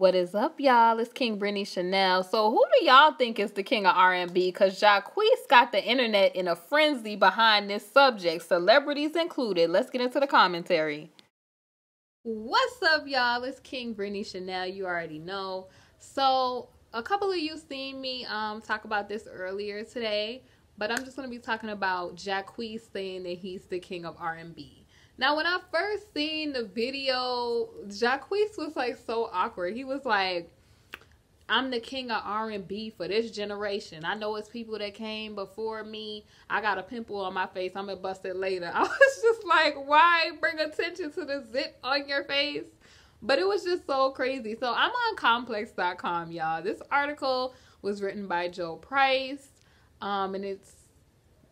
What is up, y'all? It's King Britney Chanel. So, who do y'all think is the king of R&B? Because Jacquees got the internet in a frenzy behind this subject, celebrities included. Let's get into the commentary. What's up, y'all? It's King Britney Chanel. You already know. So, a couple of you seen me um talk about this earlier today, but I'm just gonna be talking about Jacquees saying that he's the king of R&B. Now, when I first seen the video, Jacquees was like so awkward. He was like, I'm the king of R&B for this generation. I know it's people that came before me. I got a pimple on my face. I'm gonna bust it later. I was just like, why bring attention to the zit on your face? But it was just so crazy. So I'm on complex.com, y'all. This article was written by Joe Price. Um, and it's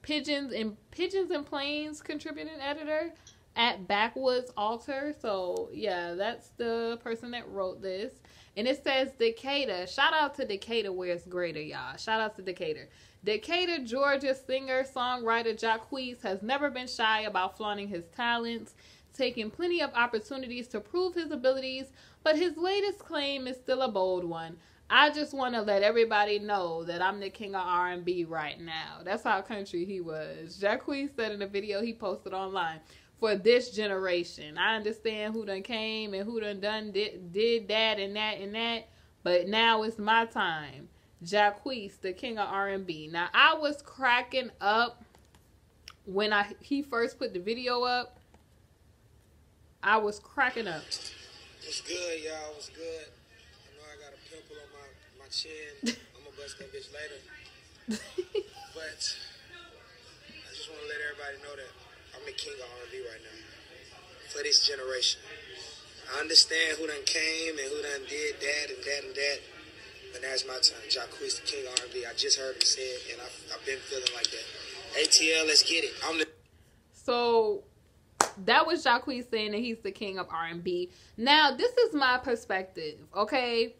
Pigeons and Pigeons and Planes contributing editor at Backwoods Altar. So yeah, that's the person that wrote this. And it says Decatur. Shout out to Decatur where it's greater, y'all. Shout out to Decatur. Decatur, Georgia singer, songwriter Jacquees has never been shy about flaunting his talents, taking plenty of opportunities to prove his abilities, but his latest claim is still a bold one. I just want to let everybody know that I'm the king of R&B right now. That's how country he was. Jacquees said in a video he posted online, for this generation. I understand who done came and who done done did, did that and that and that, but now it's my time. Jacquees, the king of R&B. Now I was cracking up when I he first put the video up. I was cracking up. What's good, y'all? What's good? I know I got a pimple on my, my chin. I'm gonna bust that bitch later. but I just want to let everybody know that I'm the king of R&B right now for this generation. I understand who done came and who done did that and that and that, but now it's my time. Jacquees, the king of R&B. I just heard him say it, and I've, I've been feeling like that. ATL, let's get it. I'm the so that was Jacquees saying that he's the king of R&B. Now, this is my perspective, okay?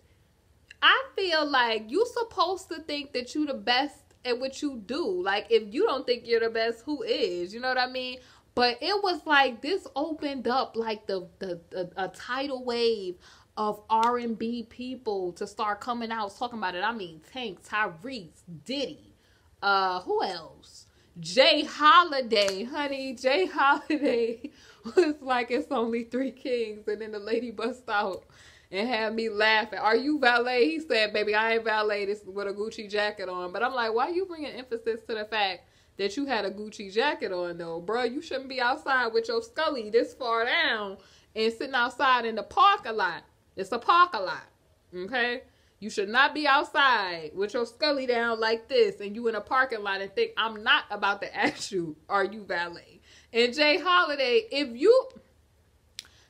I feel like you're supposed to think that you're the best at what you do. Like if you don't think you're the best, who is? You know what I mean? But it was like this opened up like the the, the a tidal wave of R and B people to start coming out talking about it. I mean, Tank, Tyrese, Diddy, uh, who else? Jay Holiday, honey, Jay Holiday was like it's only three kings, and then the lady bust out and had me laughing. Are you valet? He said, baby, I ain't valet. This with a Gucci jacket on. But I'm like, why you bringing emphasis to the fact that you had a Gucci jacket on though, bro? You shouldn't be outside with your scully this far down and sitting outside in the parking lot. It's a parking lot, okay? You should not be outside with your scully down like this and you in a parking lot and think I'm not about to ask you, are you valet? And Jay Holiday, if you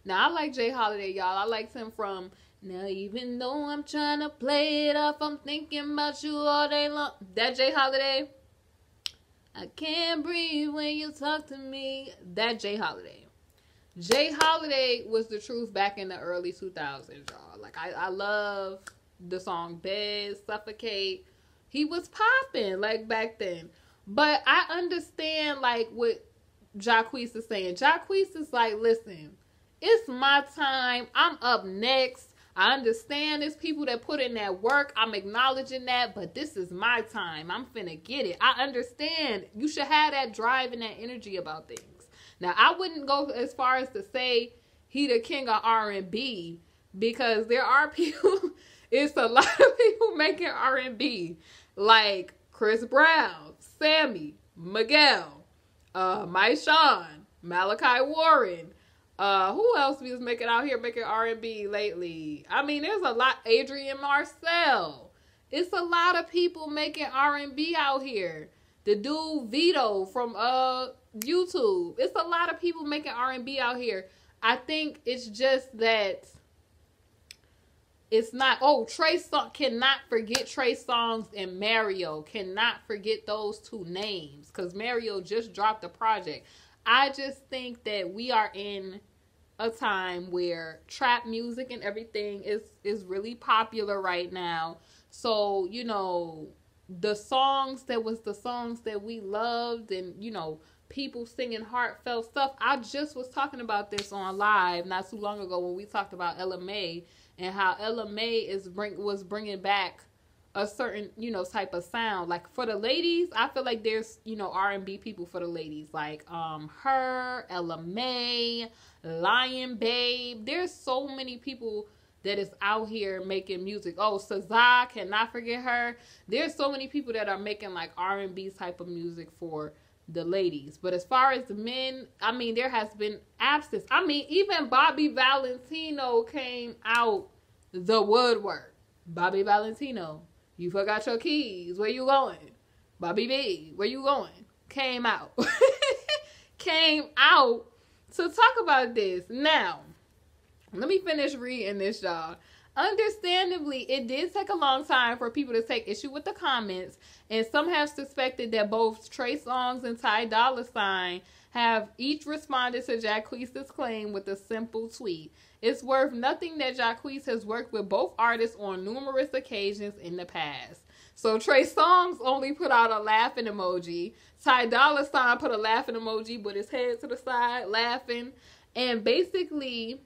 now I like Jay Holiday, y'all. I liked him from now even though I'm trying to play it off, I'm thinking about you all day long. That Jay Holiday. I can't breathe when you talk to me. That Jay Holiday. Jay Holiday was the truth back in the early 2000s, y'all. Like I, I love the song Bed, Suffocate. He was popping like back then. But I understand like what Jacquees is saying. Jacquees is like, listen, it's my time. I'm up next. I understand there's people that put in that work. I'm acknowledging that, but this is my time. I'm finna get it. I understand. You should have that drive and that energy about things. Now, I wouldn't go as far as to say he the king of R&B because there are people it's a lot of people making R&B like Chris Brown, Sammie, Miguel, uh, Mike Sean, Malachi Warren, uh, who else was making out here making R and B lately? I mean, there's a lot. Adrian Marcel. It's a lot of people making R and B out here. The dude Vito from uh YouTube. It's a lot of people making R and B out here. I think it's just that it's not. Oh, Trey Song cannot forget Trey Songz and Mario. Cannot forget those two names because Mario just dropped a project. I just think that we are in a time where trap music and everything is is really popular right now. So, you know, the songs that was the songs that we loved and, you know, people singing heartfelt stuff. I just was talking about this on live not too long ago when we talked about Ella Mai and how Ella Mai is bring was bringing back a certain you know type of sound. Like for the ladies i feel like there's you know r&b people for the ladies. Like um her ella mai lion babe. There's so many people that is out here making music. Oh SZA, cannot forget her? There's so many people that are making like r&b type of music for the ladies. But as far as the men i mean there has been absence. I mean even bobby valentino came out the woodwork. Bobby valentino you forgot your keys. Where you going? Bobby B, where you going? Came out. Came out to talk about this. Now, let me finish reading this, y'all. Understandably, it did take a long time for people to take issue with the comments, and some have suspected that both Trey Songz and Ty Dolla Sign have each responded to Jacquees' claim with a simple tweet. It's worth nothing that Jacquees has worked with both artists on numerous occasions in the past. So Trey Songz only put out a laughing emoji. Ty Dolla Sign put a laughing emoji with his head to the side, laughing. And basically,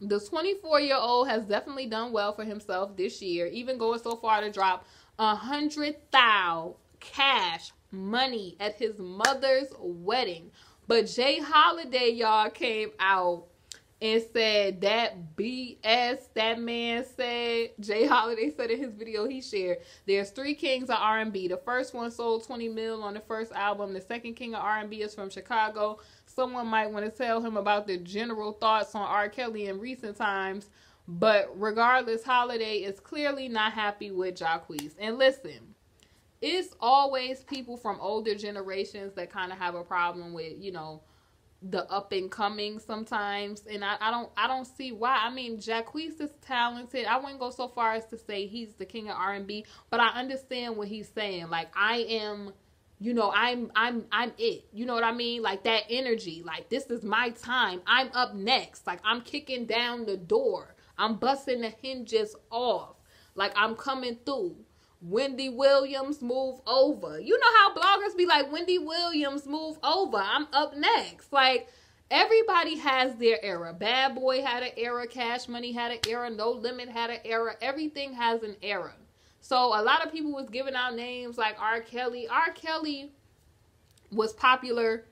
the 24 year old has definitely done well for himself this year, even going so far to drop a hundred thou cash money at his mother's wedding. But Jay Holiday, y'all, came out and said that BS that man said. Jay Holiday said in his video he shared, "There's three kings of R&B. The first one sold 20 mil on the first album. The second king of R&B is from Chicago. Someone might want to tell him about the general thoughts on R. Kelly in recent times." But regardless, Holiday is clearly not happy with Jacquees. And listen, it's always people from older generations that kind of have a problem with, you know, the up and coming sometimes and I, I don't I don't see why. I mean Jacquees is talented. I wouldn't go so far as to say he's the king of R and B, but I understand what he's saying. Like I am you know, I'm I'm I'm it. You know what I mean? Like that energy. Like this is my time. I'm up next. Like I'm kicking down the door. I'm busting the hinges off. Like I'm coming through. Wendy Williams move over. You know how bloggers be like, Wendy Williams move over. I'm up next. Like everybody has their era. Bad Boy had an era. Cash Money had an era. No Limit had an era. Everything has an era. So a lot of people was giving out names like R. Kelly. R. Kelly was popular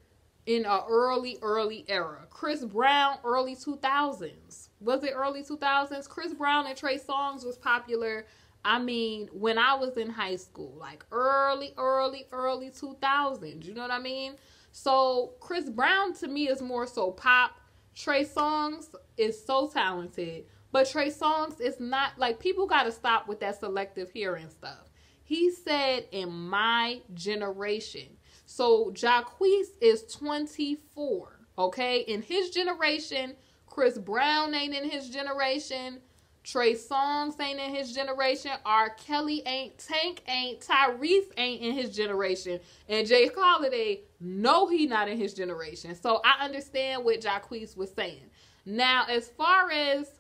in a early, early era. Chris Brown, early 2000s. Was it early 2000s? Chris Brown and Trey Songz was popular I mean, when I was in high school, like early, early, early 2000s, you know what I mean? So Chris Brown to me is more so pop. Trey Songz is so talented, but Trey Songz is not like people got to stop with that selective hearing stuff. He said in my generation. So Jacquees is 24, okay? In his generation, Chris Brown ain't in his generation. Trey Songz ain't in his generation. R. Kelly ain't. Tank ain't. Tyrese ain't in his generation. And Jay Holiday, no, he not in his generation. So I understand what Jacquees was saying. Now, as far as,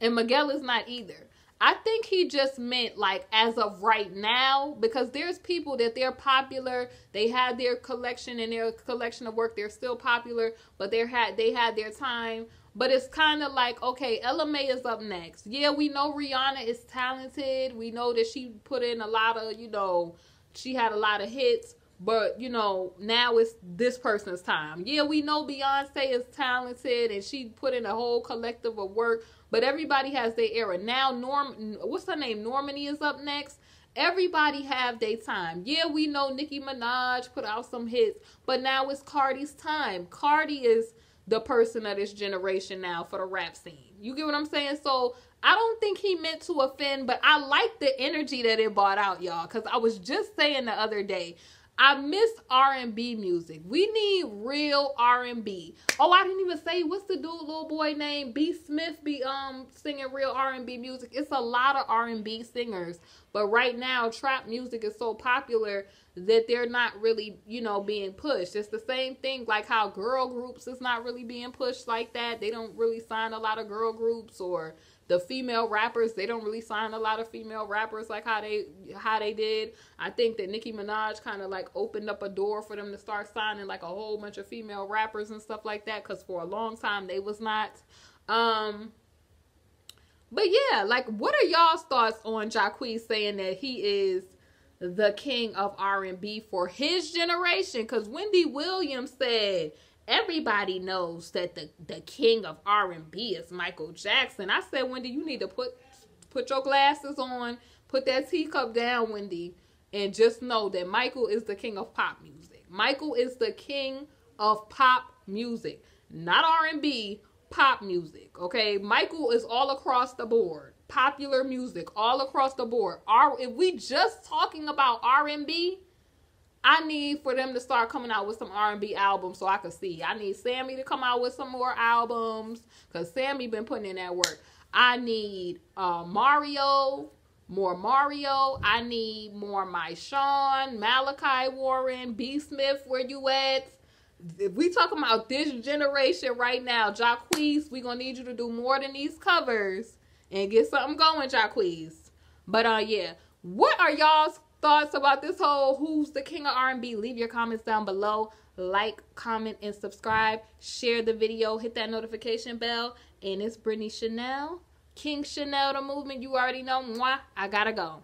and Miguel is not either. I think he just meant like as of right now because there's people that they're popular. They had their collection and their collection of work. They're still popular, but they had they had their time but it's kind of like, okay, Ella Mai is up next. Yeah, we know Rihanna is talented. We know that she put in a lot of, you know, she had a lot of hits. But, you know, now it's this person's time. Yeah, we know Beyonce is talented and she put in a whole collective of work. But everybody has their era. Now, Norm, what's her name? Normani is up next. Everybody have their time. Yeah, we know Nicki Minaj put out some hits, but now it's Cardi's time. Cardi is the person of this generation now for the rap scene. You get what I'm saying? So I don't think he meant to offend, but I like the energy that it brought out, y'all. Cause I was just saying the other day, I miss R&B music. We need real R&B. Oh, I didn't even say what's the dude little boy name? B Smith be um singing real R&B music. It's a lot of R&B singers, but right now trap music is so popular that they're not really, you know, being pushed. It's the same thing like how girl groups is not really being pushed like that. They don't really sign a lot of girl groups or the female rappers, they don't really sign a lot of female rappers like how they how they did. I think that Nicki Minaj kind of like opened up a door for them to start signing like a whole bunch of female rappers and stuff like that cuz for a long time they was not um But yeah, like, what are y'all's thoughts on Jacquees saying that he is the king of R&B for his generation? Because Wendy Williams said everybody knows that the, the king of R&B is Michael Jackson. I said, Wendy, you need to put put your glasses on, put that teacup down, Wendy, and just know that Michael is the king of pop music. Michael is the king of pop music, not R&B, pop music. Okay, Michael is all across the board. Popular music all across the board. R if we just talking about R&B, I need for them to start coming out with some R&B albums so I can see. I need Sammie to come out with some more albums cuz Sammie been putting in that work. I need uh, Mario, more Mario. I need more My Sean, Malachi Warren, B Smith, where you at? if we talking about this generation right now, Jacquees, we gonna need you to do more than these covers and get something going, Jacquees. But uh, yeah, what are y'all's thoughts about this whole who's the king of R&B? Leave your comments down below. Like, comment, and subscribe. Share the video. Hit that notification bell. And it's Britney Chanel, King Chanel, the movement. You already know. Mwah. I gotta go.